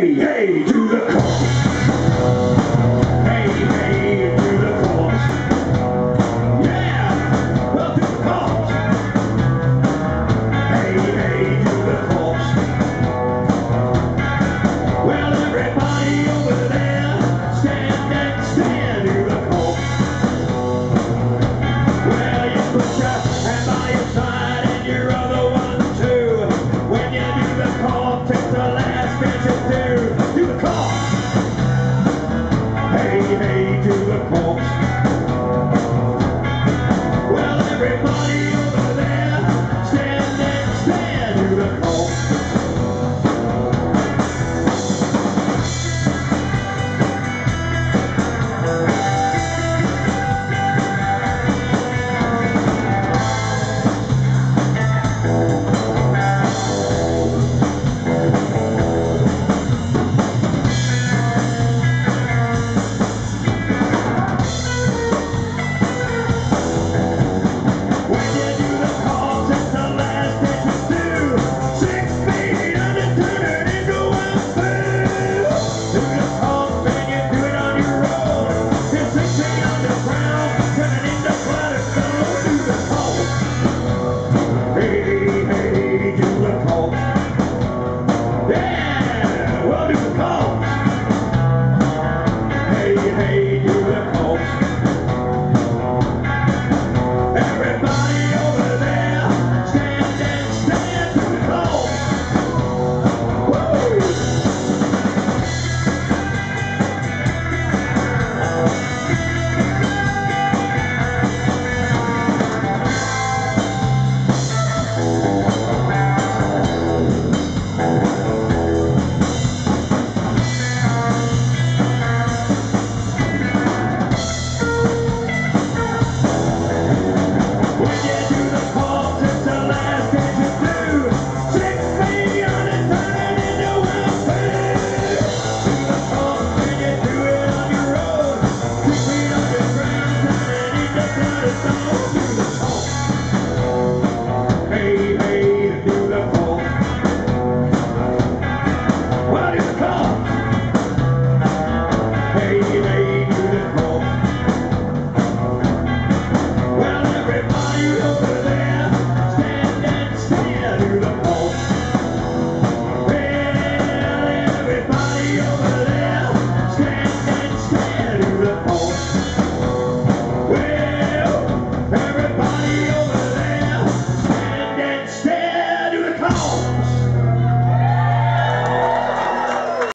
Hey, to the. Hey, hey, to the. Yeah, well, to the. Hey, hey, to the. Well, everybody over there, stand and stand to the. Well, you put your hand by your side and your other one too. When you do the court, take the last. hear the waltz